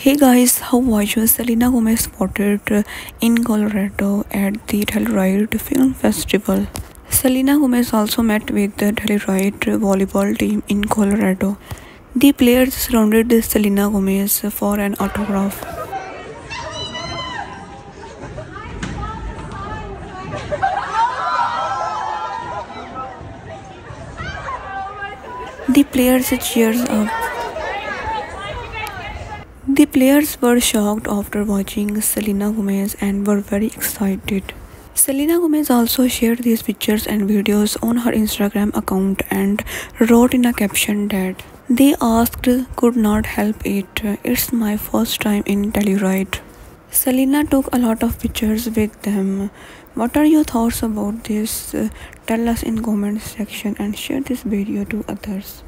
Hey guys, how was you? Selena Gomez spotted in Colorado at the Telluride Film Festival. Selena Gomez also met with the Telluride volleyball team in Colorado. The players surrounded Selena Gomez for an autograph. The players cheers up the players were shocked after watching Selena Gomez and were very excited. Selena Gomez also shared these pictures and videos on her Instagram account and wrote in a caption that they asked could not help it. It's my first time in Telluride. Selena took a lot of pictures with them. What are your thoughts about this? Tell us in comment section and share this video to others.